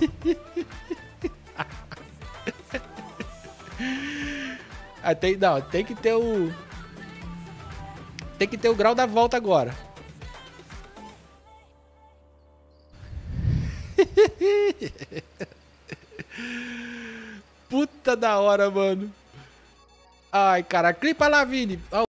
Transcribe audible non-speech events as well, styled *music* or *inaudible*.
*laughs* ah, tem, não, tem que ter o... Tem que ter o grau da volta agora. *laughs* Puta da hora, mano. Ai, cara, clipa lá, Vini.